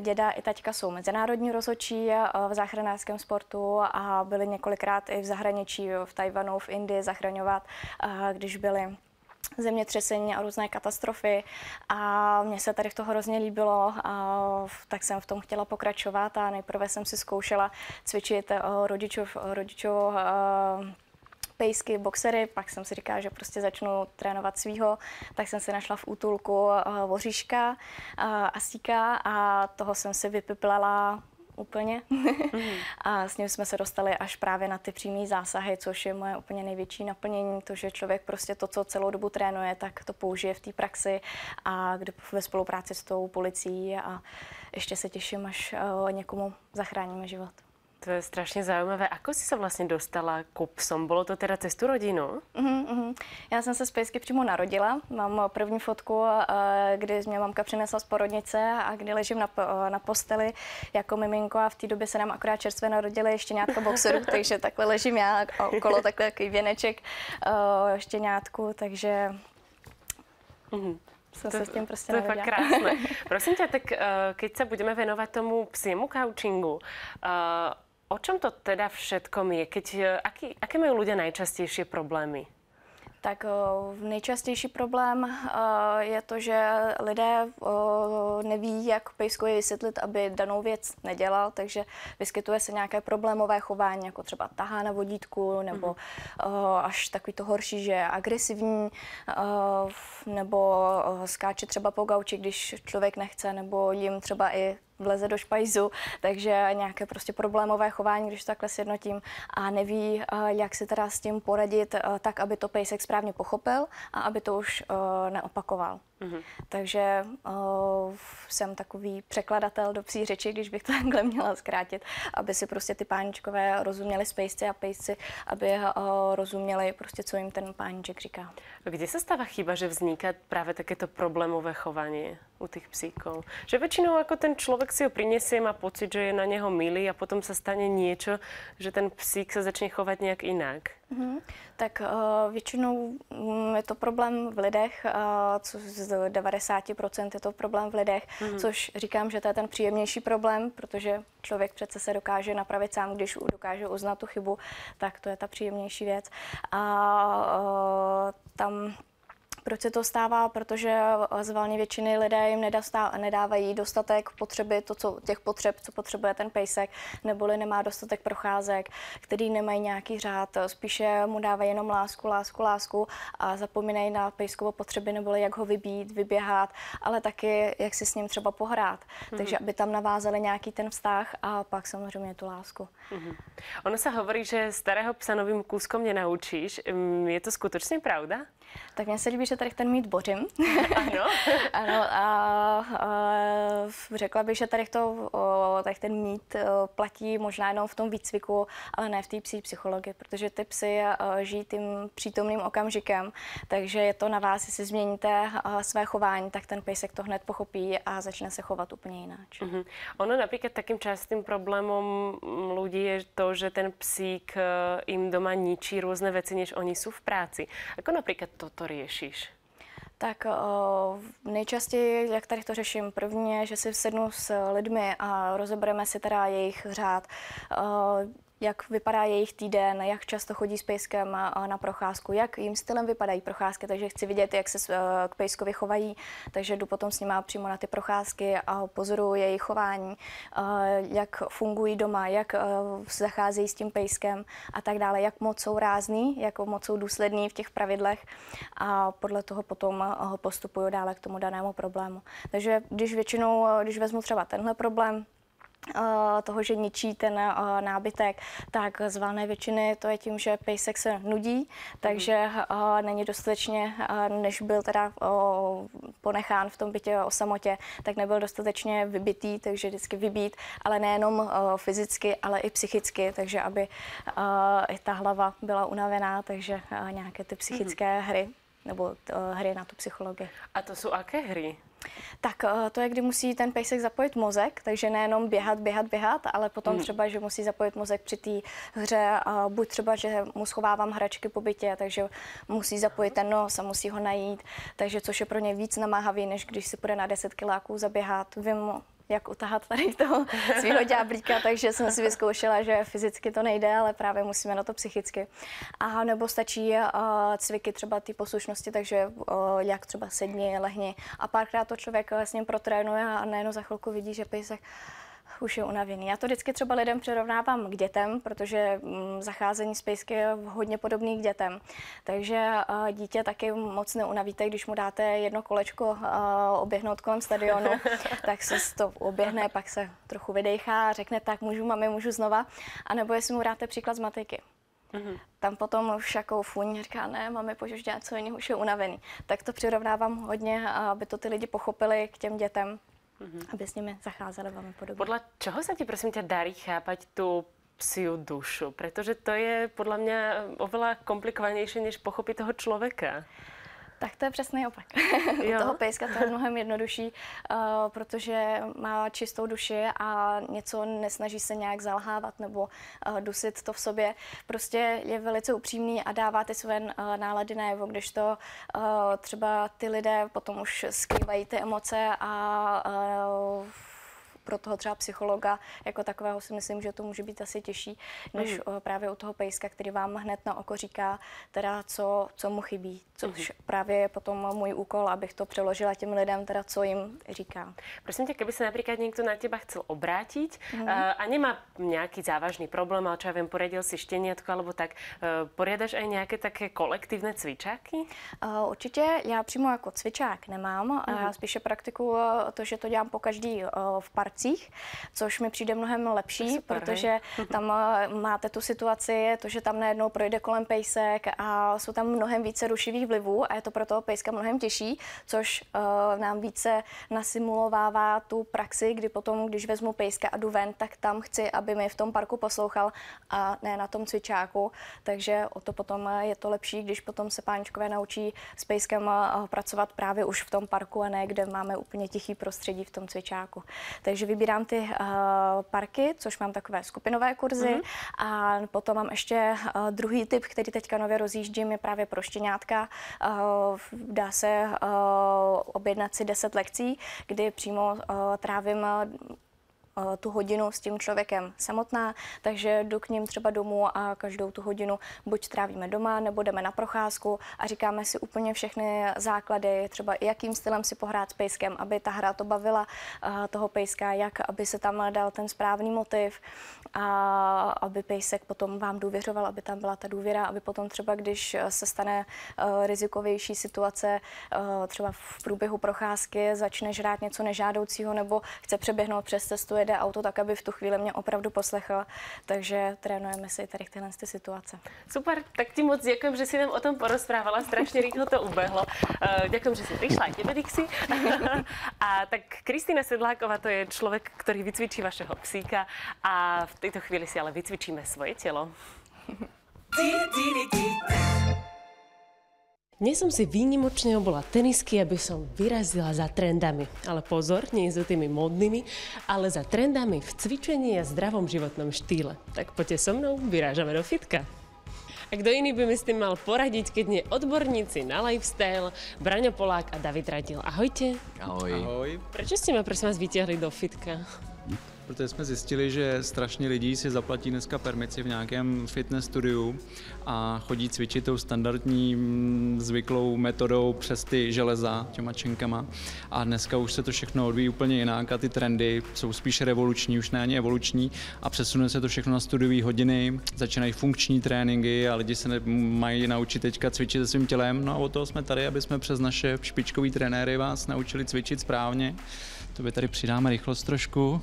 děda i taťka jsou mezinárodní rozhodčí v záchranářském sportu a byli několikrát i v zahraničí, v Tajvanu, v Indii zachraňovat, když byli zemětřesení a různé katastrofy. A mně se tady to hrozně líbilo, a tak jsem v tom chtěla pokračovat a nejprve jsem si zkoušela cvičit eh, rodičů, rodičů eh, pejsky, boxery, pak jsem si říkala, že prostě začnu trénovat svýho, tak jsem si našla v útulku uh, voříška, uh, asíka a toho jsem si vypiplala úplně. Mm-hmm. a s ním jsme se dostali až právě na ty přímé zásahy, což je moje úplně největší naplnění, to, že člověk prostě to, co celou dobu trénuje, tak to použije v té praxi a kdy ve spolupráci s tou policií a ještě se těším, až uh, někomu zachráníme život. To je strašně zajímavé. Ako si se vlastně dostala k psom? Bylo to teda cez tu rodinu? Uh-huh, uh-huh. Já jsem se z Pejsky přímo narodila. Mám první fotku, eh, kdy mě mamka přinesla z porodnice a kdy ležím na, na posteli jako miminko a v té době se nám akorát čerstvě narodili štěňátka boxerů, [LAUGHS] takže takhle ležím já a okolo takhle takový věneček štěňátku, takže uh-huh jsem to, se s tím prostě To je fakt krásné. [LAUGHS] Prosím tě, tak uh, keď se budeme věnovat tomu psiemu coachingu, uh, O čom to teda všetkom je? Keď, aký, aké majú ľudia najčastejšie problémy? Tak nejčastější problém je to, že lidé neví, jak pejskovi vysvětlit, aby danou věc nedělal, takže vyskytuje se nějaké problémové chování, jako třeba tahá na vodítku, nebo mm-hmm. až takový to horší, že je agresivní, nebo skáče třeba po gauči, když člověk nechce, nebo jim třeba i vleze do špajzu, takže nějaké prostě problémové chování, když takhle sjednotím a neví, eh, jak si teda s tím poradit eh, tak, aby to pejsek správně pochopil a aby to už eh, neopakoval. Mm-hmm. Takže uh, jsem takový překladatel do psí řeči, když bych to [LAUGHS] takhle měla zkrátit, aby si prostě ty páničkové rozuměli spejsci a pejsci, aby uh, rozuměli prostě, co jim ten pániček říká. Kde se stává chyba, že vzniká právě takéto problémové chování u těch psíkov? Že většinou jako ten člověk si ho přinesie, má pocit, že je na něho milý a potom se stane něco, že ten psík se začne chovat nějak jinak. Mm-hmm. Tak uh, většinou um, je to problém v lidech, uh, co z 90% je to problém v lidech, mm-hmm. což říkám, že to je ten příjemnější problém, protože člověk přece se dokáže napravit sám, když dokáže uznat tu chybu, tak to je ta příjemnější věc. A uh, tam proč se to stává? Protože z valně většiny lidé jim nedávají dostatek potřeby, to, co, těch potřeb, co potřebuje ten pejsek, neboli nemá dostatek procházek, který nemají nějaký řád, spíše mu dávají jenom lásku, lásku, lásku a zapomínají na pejskovo potřeby, neboli jak ho vybít, vyběhat, ale taky jak si s ním třeba pohrát. Mm-hmm. Takže aby tam navázali nějaký ten vztah a pak samozřejmě tu lásku. Mm-hmm. Ono se hovorí, že starého psa novým kúskom nenaučíš. Je to skutečně pravda? Tak mně se líbí, že tady ten mít bořím. [LAUGHS] Ano. [LAUGHS] ano a, a, řekla bych, že tady, to, tady ten mít platí možná jenom v tom výcviku, ale ne v té psí psychologii, protože ty psy žijí tím přítomným okamžikem, takže je to na vás, jestli změníte své chování, tak ten pejsek to hned pochopí a začne se chovat úplně jinak. Mm-hmm. Ono například takým častým problémem lidí je to, že ten psík jim doma ničí různé věci, než oni jsou v práci. Jako například to toto riešiš? Tak nejčastěji, jak tady to řeším, první je, že si sednu s lidmi a rozebereme si teda jejich řád jak vypadá jejich týden, jak často chodí s pejskem na procházku, jak jim stylem vypadají procházky, takže chci vidět, jak se k pejskovi chovají, takže jdu potom s nimi přímo na ty procházky a pozoruju jejich chování, jak fungují doma, jak zacházejí s tím pejskem a tak dále, jak moc jsou rázný, jak moc jsou důslední v těch pravidlech. A podle toho potom postupuju dále k tomu danému problému. Takže když většinou, když vezmu třeba tenhle problém, Eh, toho, že ničí ten nábytek, tak z valné většiny to je tím, že pejsek se nudí, takže eh, není dostatečně, než byl teda ponechán v tom bytě o samotě, tak nebyl dostatečně vybitý, takže vždycky vybít, ale nejenom fyzicky, ale i psychicky, takže aby i ta hlava byla unavená, takže nějaké ty psychické mhm. hry nebo hry na tu psychologii. A to jsou jaké hry? Tak eh, to je, kdy musí ten pejsek zapojit mozek, takže nejenom běhat, běhat, běhat, ale potom hmm. třeba, že musí zapojit mozek při té hře, buď třeba, že mu schovávám hračky po bytě, takže musí zapojit ten nos a musí ho najít, takže což je pro ně víc namáhavý, než když si půjde na 10 kiláků zaběhat. Vím jak utahat tady toho svého ďáblíka, takže jsem si vyzkoušela, že fyzicky to nejde, ale právě musíme na to psychicky. A nebo stačí uh, cviky třeba ty poslušnosti, takže uh, jak třeba sedni, lehni a párkrát to člověk ním protrénuje a nejenom za chvilku vidí, že pejsek už je unavený. Já to vždycky třeba lidem přirovnávám k dětem, protože mm, zacházení s pejsky je hodně podobný k dětem. Takže uh, dítě taky moc neunavíte, když mu dáte jedno kolečko uh, oběhnout kolem stadionu, [LAUGHS] tak se to oběhne, pak se trochu vydechá a řekne tak, můžu, mami, můžu znova. A nebo jestli mu dáte příklad z matiky. Mm-hmm. Tam potom už jako fuň říká, ne, máme pojď dělat co jiného, už je unavený. Tak to přirovnávám hodně, aby to ty lidi pochopili k těm dětem, mm-hmm. aby s nimi zacházeli velmi podobně. Podle čeho se ti prosím tě darí chápať tu psiu dušu? Protože to je podle mě oveľa komplikovanější, než pochopit toho člověka. Tak to je přesný opak. [LAUGHS] U toho pejska to je mnohem jednodušší, uh, protože má čistou duši a něco nesnaží se nějak zalhávat nebo uh, dusit to v sobě. Prostě je velice upřímný a dává ty své uh, nálady najevo, když to uh, třeba ty lidé potom už skrývají ty emoce a uh, pro toho třeba psychologa jako takového si myslím, že to může být asi těžší, než mm. právě u toho pejska, který vám hned na oko říká, teda co, co mu chybí, což mm. právě je potom můj úkol, abych to přeložila těm lidem, teda co jim říká. Prosím tě, kdyby se například někdo na těba chcel obrátit mm. uh, a nemá nějaký závažný problém, ale čo ja vím, poradil si štěnětko alebo tak, uh, poriadaš aj nějaké také kolektivné cvičáky? Uh, určitě, já přímo jako cvičák nemám, mm. já spíše praktikuju to, že to dělám po každý uh, v parku akcích, což mi přijde mnohem lepší, Super, protože hej. [LAUGHS] tam eh, máte tu situaci, to, že tam najednou projde kolem pejsek a jsou tam mnohem více rušivých vlivů a je to pro toho pejska mnohem těžší, což uh, nám více nasimulovává tu praxi, kdy potom, když vezmu pejska a jdu ven, tak tam chci, aby mi v tom parku poslouchal a ne na tom cvičáku. Takže o to potom je to lepší, když potom se páničkové naučí s pejskem eh, pracovat právě už v tom parku a ne, kde máme úplně tichý prostředí v tom cvičáku. Takže takže vybírám ty uh, parky, což mám takové skupinové kurzy mm-hmm. a potom mám ještě uh, druhý typ, který teďka nově rozjíždím, je právě pro štěňátka. Uh, dá se uh, objednat si 10 lekcí, kdy přímo uh, trávím Eh, tu hodinu s tím člověkem samotná, takže jdu k ním třeba domů a každou tu hodinu buď trávíme doma, nebo jdeme na procházku a říkáme si úplně všechny základy, třeba jakým stylem si pohrát s pejskem, aby ta hra to bavila eh, toho pejska, jak aby se tam dal ten správný motiv a aby pejsek potom vám důvěřoval, aby tam byla ta důvěra, aby potom třeba, když se stane uh, rizikovější situace, třeba v průběhu procházky začne žrát něco nežádoucího nebo chce přeběhnout přes cestu, jede auto, tak aby v tu chvíli mě opravdu poslechl. Takže trénujeme si tady tyhle ty situace. Super, tak ti moc děkuji, že jsi nám o tom porozprávala, strašně rychle to ubehlo. Uh, děkuji, že jsi přišla, tebe Dixi. [LAUGHS] a tak Kristýna Sedláková to je člověk, který vycvičí vašeho psíka a v této chvíli si ale vycvičíme svoje tělo. Dnes som si výnimočne obola tenisky, aby som vyrazila za trendami. Ale pozor, nie za tými modnými, ale za trendami v cvičení a zdravom životnom štýle. Tak poďte so mnou, vyrážame do fitka. A kto iný by mi s tým mal poradiť, keď nie odborníci na lifestyle, Braňo Polák a David Radil. Ahojte. Ahoj. Ahoj. Prečo ste ma prosím vás vytiahli do fitka? Protože jsme zjistili, že strašně lidí si zaplatí dneska permici v nějakém fitness studiu a chodí cvičit tou standardní mm, zvyklou metodou přes ty železa, těma čenkama. A dneska už se to všechno odvíjí úplně jinak a ty trendy jsou spíše revoluční, už ne ani evoluční a přesune se to všechno na studiové hodiny, začínají funkční tréninky a lidi se mají naučit teďka cvičit se svým tělem. No a o toho jsme tady, aby jsme přes naše špičkový trenéry vás naučili cvičit správně. To by tady přidáme rychlost trošku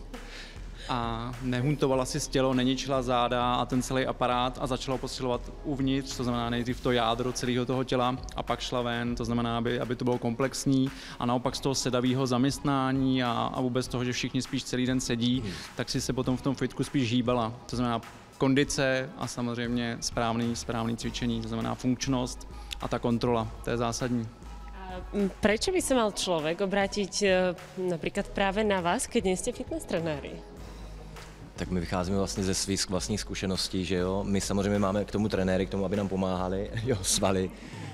a nehuntovala si tělo, neničila záda a ten celý aparát a začala posilovat uvnitř, to znamená nejdřív to jádro celého toho těla a pak šla ven, to znamená, aby, aby to bylo komplexní a naopak z toho sedavého zaměstnání a, a vůbec toho, že všichni spíš celý den sedí, hmm. tak si se potom v tom fitku spíš hýbala. To znamená kondice a samozřejmě správný, správný cvičení, to znamená funkčnost a ta kontrola, to je zásadní. Proč by se mal člověk obrátit e, například právě na vás, když nejste fitness trenéry? Tak my vycházíme vlastně ze svých vlastních zkušeností, že jo. My samozřejmě máme k tomu trenéry, k tomu, aby nám pomáhali, [LAUGHS] jo, svaly.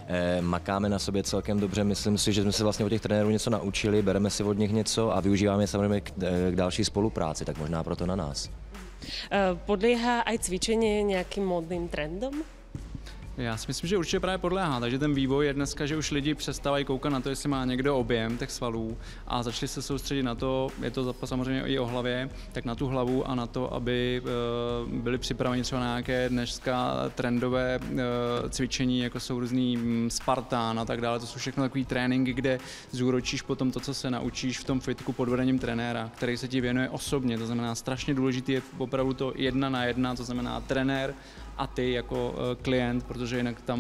E, makáme na sobě celkem dobře, myslím si, že jsme se vlastně od těch trenérů něco naučili, bereme si od nich něco a využíváme je samozřejmě k, eh, k další spolupráci, tak možná proto na nás. E, podléhá aj cvičení nějakým modným trendom? Já si myslím, že určitě právě podléhá, takže ten vývoj je dneska, že už lidi přestávají koukat na to, jestli má někdo objem těch svalů a začali se soustředit na to, je to samozřejmě i o hlavě, tak na tu hlavu a na to, aby eh, byli připraveni třeba na nějaké dneska trendové eh, cvičení, jako jsou různý mm, Spartan a tak dále. To jsou všechno takové tréninky, kde zúročíš potom to, co se naučíš v tom fitku pod vedením trenéra, který se ti věnuje osobně. To znamená, strašně důležitý je opravdu to jedna na jedna, to znamená trenér a ty jako eh, klient, protože jinak tam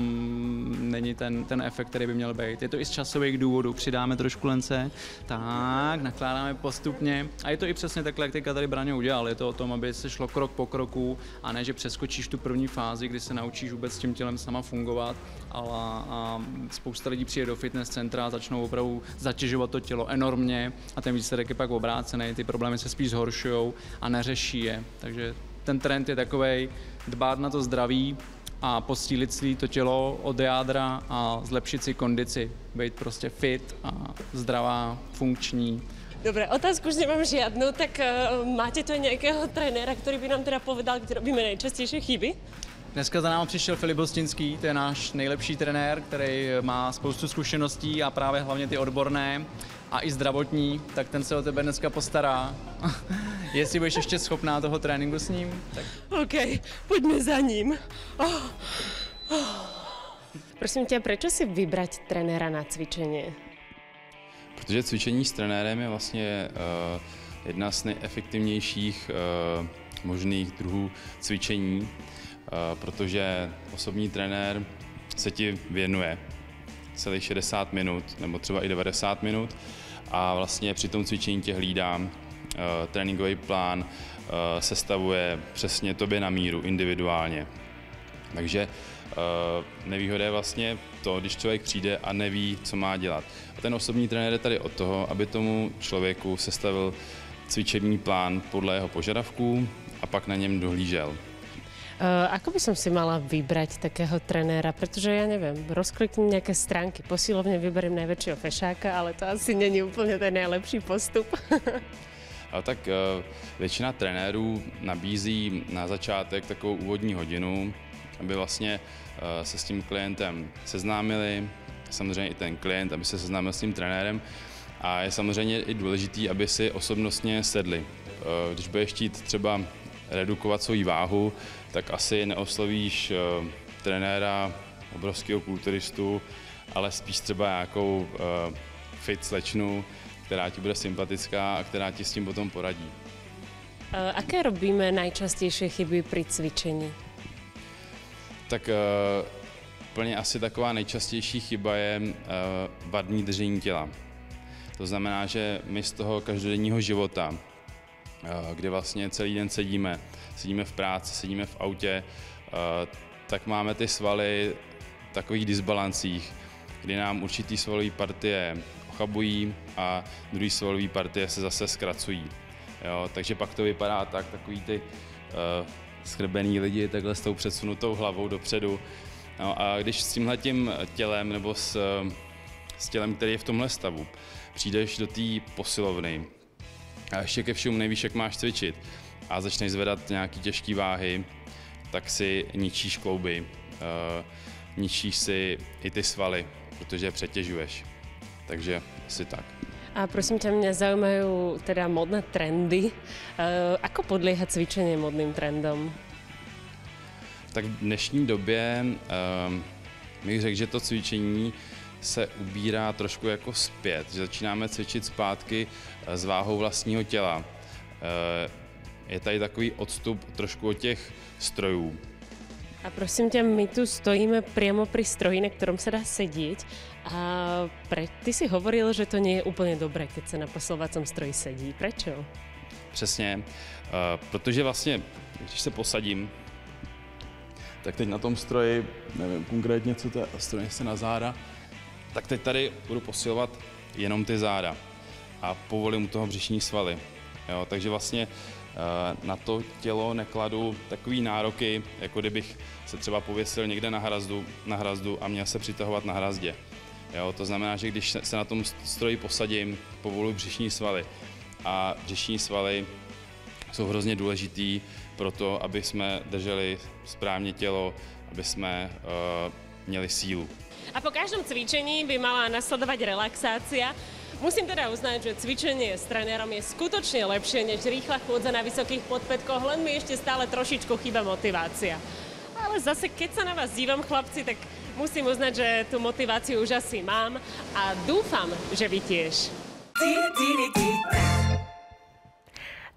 není ten, ten efekt, který by měl být. Je to i z časových důvodů, přidáme trošku lence, tak, nakládáme postupně a je to i přesně takhle, jak teďka tady Braně udělal. Je to o tom, aby se šlo krok po kroku a ne, že přeskočíš tu první fázi, kdy se naučíš vůbec s tím tělem sama fungovat, ale a spousta lidí přijde do fitness centra a začnou opravdu zatěžovat to tělo enormně a ten výsledek je pak obrácený, ty problémy se spíš zhoršují a neřeší je. Takže ten trend je takový dbát na to zdraví a posílit si to tělo od jádra a zlepšit si kondici, být prostě fit a zdravá, funkční. Dobre, otázku už nemám žiadnu, tak uh, máte tu nějakého trenéra, který by nám teda povedal, kde robíme nejčastější chyby? Dneska za námi přišel Filip Hostinský, to je náš nejlepší trenér, který má spoustu zkušeností a právě hlavně ty odborné a i zdravotní, tak ten se o tebe dneska postará. [LAUGHS] Jestli budeš ještě schopná toho tréninku s ním, tak... OK, pojďme za ním. Oh. Oh. Prosím tě, proč si vybrat trenéra na cvičení? Protože cvičení s trenérem je vlastně uh, jedna z nejefektivnějších uh, možných druhů cvičení, uh, protože osobní trenér se ti věnuje celých 60 minut nebo třeba i 90 minut a vlastně při tom cvičení tě hlídám. Tréninkový plán sestavuje přesně tobě na míru, individuálně. Takže nevýhoda je vlastně to, když člověk přijde a neví, co má dělat. A ten osobní trenér je tady od toho, aby tomu člověku sestavil cvičební plán podle jeho požadavků a pak na něm dohlížel. Uh, ako by som si mala vybrať takého trenéra? Pretože ja neviem, rozkliknem nejaké stránky, posilovne vyberiem najväčšieho fešáka, ale to asi není úplně ten nejlepší postup. [LAUGHS] A tak uh, většina trenérů nabízí na začátek takovou úvodní hodinu, aby vlastně uh, se s tím klientem seznámili, samozřejmě i ten klient, aby se seznámil s tím trenérem a je samozřejmě i důležitý, aby si osobnostně sedli. Když budeš chtít třeba redukovat svou váhu, tak asi neoslovíš uh, trenéra, obrovského kulturistu, ale spíš třeba nějakou uh, fit slečnu, která ti bude sympatická a která ti s tím potom poradí. Uh, aké robíme nejčastější chyby při cvičení? Tak uh, úplně asi taková nejčastější chyba je uh, vadný držení těla. To znamená, že my z toho každodenního života, kde vlastně celý den sedíme, sedíme v práci, sedíme v autě, uh, tak máme ty svaly v takových disbalancích, kdy nám určitý svalové partie ochabují a druhý svalové partie se zase zkracují. Jo, takže pak to vypadá tak, takový ty uh, schrbený lidi takhle s tou předsunutou hlavou dopředu. No a když s tímhletím tělem nebo s, s tělem, který je v tomhle stavu, přijdeš do té posilovny a ještě ke všemu nevíš, jak máš cvičit a začneš zvedat nějaký těžké váhy, tak si ničíš klouby, uh, ničíš si i ty svaly, protože přetěžuješ. Takže asi tak. A prosím ťa, mňa zaujímajú teda modné trendy. Uh, ako podlieha cvičenie modným trendom? Tak v dnešní době um, bych řekl, že to cvičení se ubírá trošku jako zpět, že začínáme cvičit zpátky s váhou vlastního těla. Je tady takový odstup trošku od těch strojů. A prosím tě, my tu stojíme přímo pri stroji, na ktorom sa dá sedieť. A pre, ty si hovoril, že to nie je úplně dobré, keď se na posilovacom stroji sedí. Prečo? Přesně, uh, protože vlastně, když se posadím, tak teď na tom stroji, nevím konkrétně, co to je, stroj se na záda, tak teď tady budu posilovat jenom ty záda a povolím u toho břišní svaly. Jo, takže vlastně na to tělo nekladu takový nároky, jako kdybych se třeba pověsil někde na hrazdu, na hrazdu a měl se přitahovat na hrazdě. Jo, to znamená, že když se na tom stroji posadím, povoluji břišní svaly. A břišní svaly jsou hrozně důležitý pro to, aby jsme drželi správně tělo aby jsme uh, měli sílu. A po každom cvičení by mala nasledovať relaxácia. Musím teda uznať, že cvičenie s trénerom je skutočne lepšie než rýchla chôdza na vysokých podpätkoch, len mi ešte stále trošičku chýba motivácia. Ale zase, keď sa na vás dívam, chlapci, tak musím uznať, že tú motiváciu už asi mám a dúfam, že vy tiež.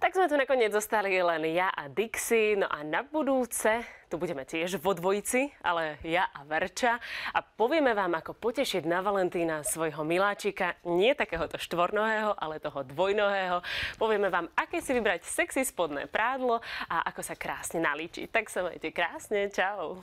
Tak sme tu nakoniec zostali len ja a Dixie, no a na budúce tu budeme tiež vo dvojici, ale ja a Verča a povieme vám, ako potešiť na Valentína svojho miláčika, nie takéhoto štvornohého, ale toho dvojnohého. Povieme vám, aké si vybrať sexy spodné prádlo a ako sa krásne nalíčiť. Tak sa majte krásne, čau.